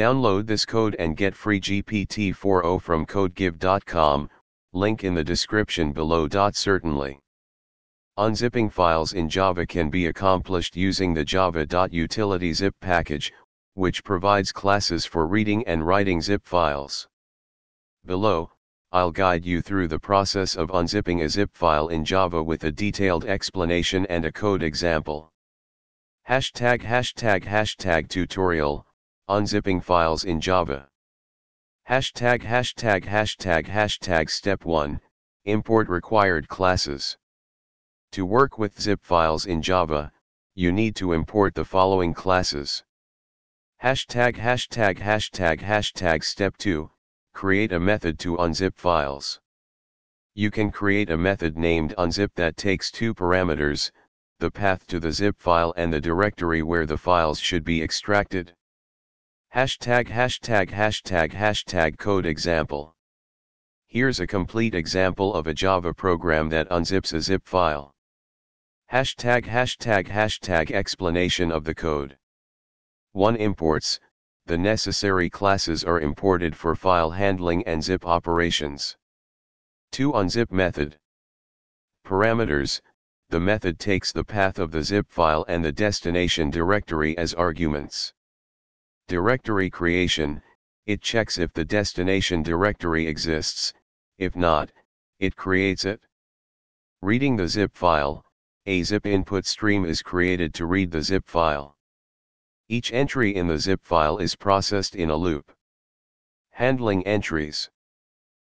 Download this code and get free GPT-4o from codegive.com, link in the description below. Certainly. Unzipping files in Java can be accomplished using the java.utility zip package, which provides classes for reading and writing zip files. Below, I'll guide you through the process of unzipping a zip file in Java with a detailed explanation and a code example. Hashtag hashtag hashtag tutorial, unzipping files in Java. Hashtag hashtag hashtag hashtag step 1, import required classes. To work with zip files in Java, you need to import the following classes. Hashtag hashtag hashtag hashtag step 2, create a method to unzip files. You can create a method named unzip that takes two parameters, the path to the zip file and the directory where the files should be extracted. Hashtag hashtag hashtag hashtag code example. Here's a complete example of a Java program that unzips a zip file. Hashtag hashtag hashtag explanation of the code. 1 Imports, the necessary classes are imported for file handling and zip operations. 2 Unzip method. Parameters, the method takes the path of the zip file and the destination directory as arguments. Directory creation, it checks if the destination directory exists, if not, it creates it. Reading the zip file, a zip input stream is created to read the zip file. Each entry in the zip file is processed in a loop. Handling entries.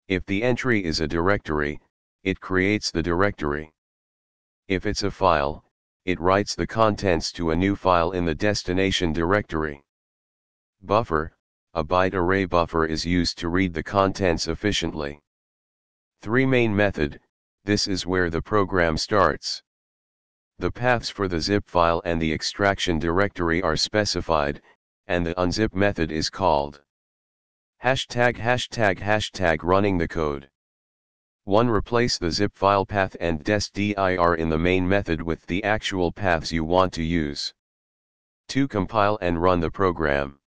If the entry is a directory, it creates the directory. If it's a file, it writes the contents to a new file in the destination directory. Buffer, a byte array buffer is used to read the contents efficiently. 3 Main method, this is where the program starts. The paths for the zip file and the extraction directory are specified, and the unzip method is called. Hashtag hashtag hashtag running the code. 1. Replace the zip file path and desc.dir in the main method with the actual paths you want to use. 2. Compile and run the program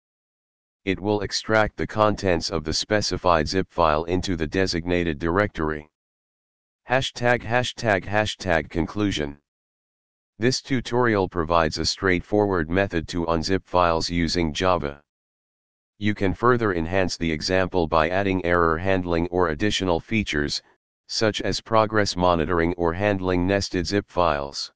it will extract the contents of the specified zip file into the designated directory. Hashtag hashtag hashtag conclusion. This tutorial provides a straightforward method to unzip files using Java. You can further enhance the example by adding error handling or additional features, such as progress monitoring or handling nested zip files.